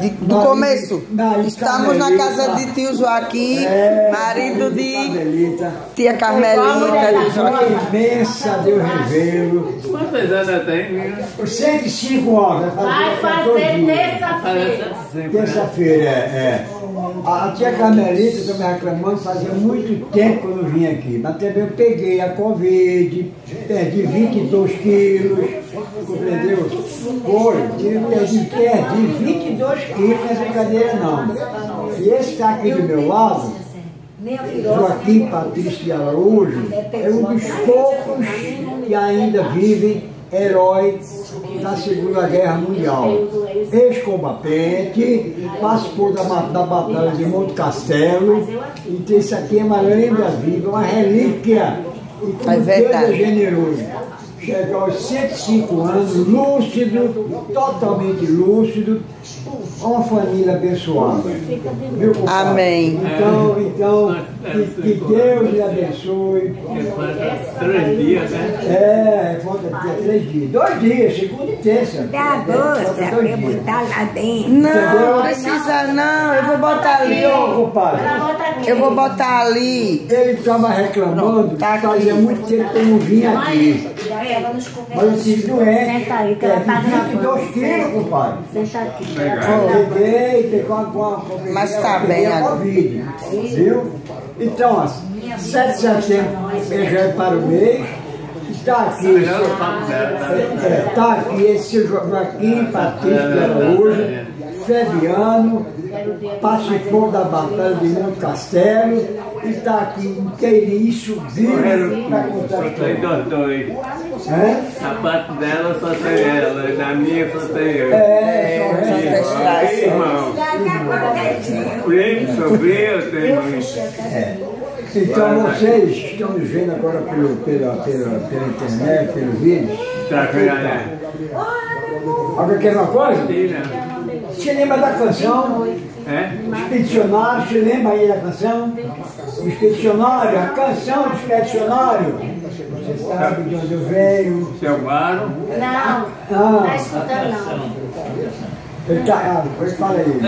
de, do marido, começo. Marido Estamos Carmelita, na casa de tio Joaquim, é, marido de Carmelita. tia Carmelita. Joaquim. imensa, Deus revelo. Quantos anos tem? Por 105 anos. Vai fazer terça-feira. Terça-feira, é. A tia Carmelita estava reclamando fazia muito tempo que eu não vim aqui. Mas também eu peguei a Covid, perdi 22 quilos, compreendeu? Foi, perdi, perdi 22 quilos, não é brincadeira não. E esse está aqui do meu lado, Joaquim Patrício de Araújo, é um dos poucos que ainda vivem herói da Segunda Guerra Mundial. Ex-combatente, participou da, da Batalha de Monte Castelo. Então isso aqui é uma lenda viva, uma relíquia. E como é Deus é generoso. Chegou aos 105 anos, lúcido, totalmente lúcido, uma família abençoada. Viu, Amém. Então, então que, que, Deus lhe abençoe. Três dias, né? É, falta três dias. Dois dias, segunda e terça. Tá bom, eu botar lá dentro. Não, não precisa botar ali, ó. compadre. Eu vou botar ali. Ele estava reclamando, tá fazia muito tempo que eu não vinha aqui. Mas eu não é. Senta aí, que ela tá gravando. 22 quilos, compadre. Senta aqui. Peguei, peguei com a Mas tá bem agora. Viu? Então, assim, 7 de setembro é para o mês. Está aqui, está aqui esse Joaquim Patrício de Araújo, Fabiano, participou da Batalha de Monte Castelo e está aqui inteiríssimo, vivo para contar a Só dois. É? A parte dela só tem ela, na minha só tem eu. É, só é, irmão. Primo, sobrinho, eu tenho muito. É. Então vocês estão nos vendo agora pelo, pela, pela, pela internet, pelo vídeo. Tá, né? Agora quer uma coisa? Você lembra da canção? É? Expedicionário, você lembra aí da canção? O expedicionário, a canção do expedicionário. Você sabe de onde eu venho. Seu Maro? Não, Ah, tá escutando não. ele tá, ah, depois fala aí.